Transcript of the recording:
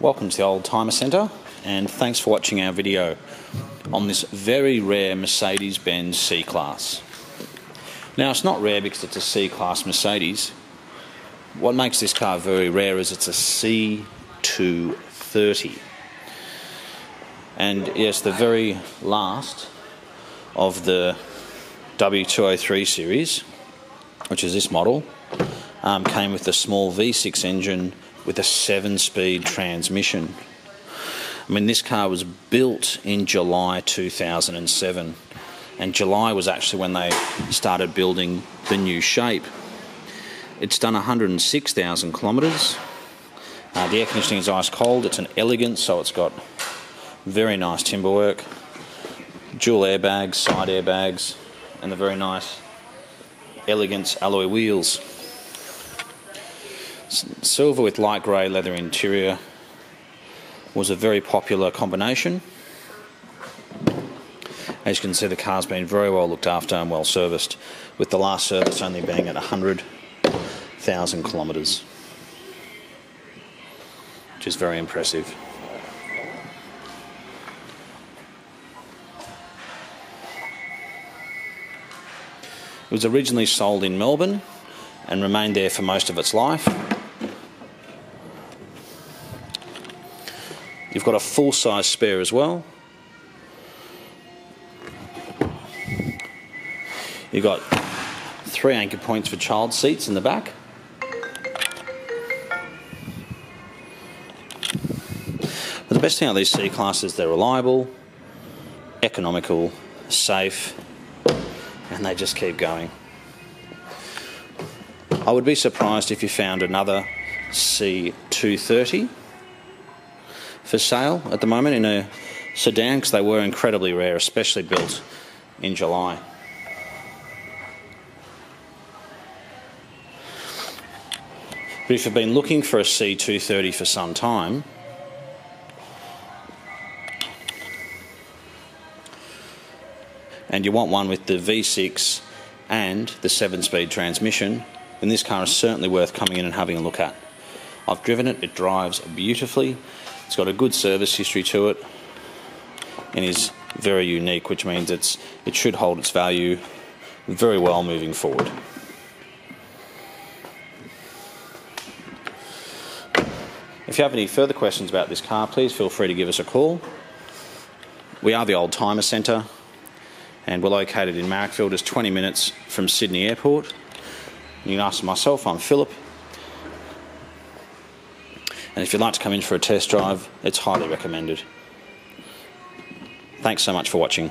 Welcome to the Oldtimer Centre and thanks for watching our video on this very rare Mercedes-Benz C-Class. Now it's not rare because it's a C-Class Mercedes. What makes this car very rare is it's a C230. And yes, the very last of the W203 series, which is this model, um, came with a small V6 engine with a seven speed transmission. I mean, this car was built in July 2007, and July was actually when they started building the new shape. It's done 106,000 kilometres. Uh, the air conditioning is ice cold. It's an elegant, so it's got very nice timber work, dual airbags, side airbags, and the very nice elegance alloy wheels silver with light grey leather interior was a very popular combination. As you can see, the car's been very well looked after and well serviced, with the last service only being at 100,000 kilometres, which is very impressive. It was originally sold in Melbourne and remained there for most of its life. You've got a full size spare as well. You've got three anchor points for child seats in the back. But the best thing about these C classes, they're reliable, economical, safe, and they just keep going. I would be surprised if you found another C230 for sale at the moment in a sedan because they were incredibly rare, especially built in July. But if you've been looking for a C230 for some time, and you want one with the V6 and the 7 speed transmission, then this car is certainly worth coming in and having a look at. I've driven it, it drives beautifully. It's got a good service history to it and is very unique, which means it's it should hold its value very well moving forward. If you have any further questions about this car, please feel free to give us a call. We are the Oldtimer Centre and we're located in Marrickville, just 20 minutes from Sydney Airport. You can ask myself, I'm Philip, and if you'd like to come in for a test drive, it's highly recommended. Thanks so much for watching.